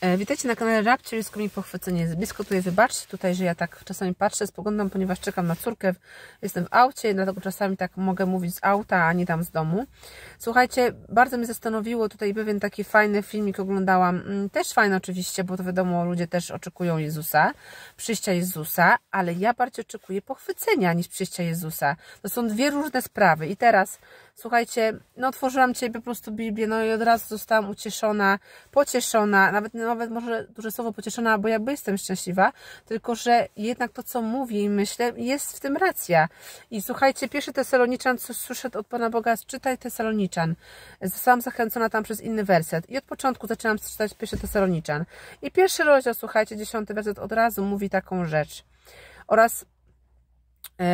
E, witajcie na kanale Rapcie, jest mi pochwycenie jest blisko. Tutaj wybaczcie tutaj, że ja tak czasami patrzę, spoglądam, ponieważ czekam na córkę. Jestem w aucie, dlatego czasami tak mogę mówić z auta, a nie tam z domu. Słuchajcie, bardzo mnie zastanowiło tutaj pewien taki fajny filmik oglądałam. Mm, też fajny oczywiście, bo to wiadomo, ludzie też oczekują Jezusa, przyjścia Jezusa, ale ja bardziej oczekuję pochwycenia niż przyjścia Jezusa. To są dwie różne sprawy. I teraz, słuchajcie, no otworzyłam Ciebie po prostu Biblię, no i od razu zostałam ucieszona, pocieszona, nawet nawet może duże słowo pocieszona, bo jakby jestem szczęśliwa, tylko że jednak to, co mówię i myślę, jest w tym racja. I słuchajcie, pierwszy Tesaloniczan, co słyszę od Pana Boga, czytaj Tesaloniczan. Zostałam zachęcona tam przez inny werset. I od początku zaczęłam czytać pierwszy Tesaloniczan. I pierwszy rozdział, słuchajcie, dziesiąty werset od razu mówi taką rzecz. Oraz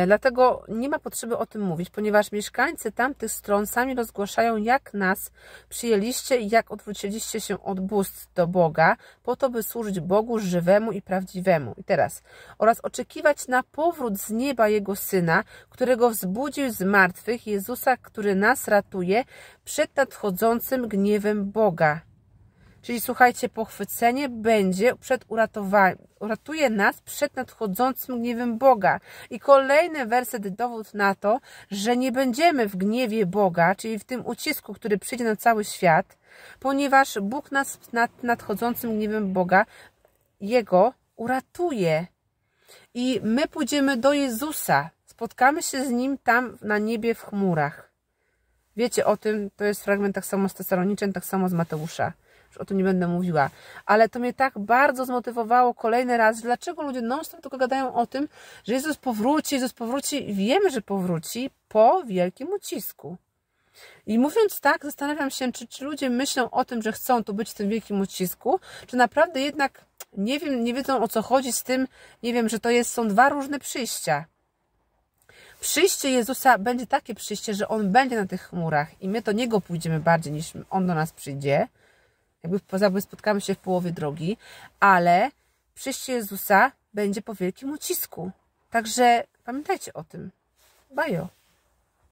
dlatego nie ma potrzeby o tym mówić, ponieważ mieszkańcy tamtych stron sami rozgłaszają, jak nas przyjęliście i jak odwróciliście się od bóstw do Boga, po to, by służyć Bogu żywemu i prawdziwemu. I teraz, oraz oczekiwać na powrót z nieba Jego Syna, którego wzbudził z martwych, Jezusa, który nas ratuje przed nadchodzącym gniewem Boga. Czyli słuchajcie, pochwycenie będzie przed uratowaniem, uratuje nas przed nadchodzącym gniewem Boga. I kolejny werset dowód na to, że nie będziemy w gniewie Boga, czyli w tym ucisku, który przyjdzie na cały świat, ponieważ Bóg nas nad nadchodzącym gniewem Boga, Jego uratuje. I my pójdziemy do Jezusa, spotkamy się z Nim tam na niebie w chmurach. Wiecie o tym, to jest fragment tak samo z Tesaloniczem, tak samo z Mateusza już o tym nie będę mówiła, ale to mnie tak bardzo zmotywowało kolejny raz, dlaczego ludzie non-stop tylko gadają o tym, że Jezus powróci, Jezus powróci. Wiemy, że powróci po wielkim ucisku. I mówiąc tak, zastanawiam się, czy, czy ludzie myślą o tym, że chcą tu być w tym wielkim ucisku, czy naprawdę jednak nie wiem, nie wiedzą o co chodzi z tym, nie wiem, że to jest, są dwa różne przyjścia. Przyjście Jezusa będzie takie przyjście, że On będzie na tych chmurach i my do Niego pójdziemy bardziej niż On do nas przyjdzie jakby poza spotkamy się w połowie drogi, ale przyjście Jezusa będzie po wielkim ucisku. Także pamiętajcie o tym. Bajo.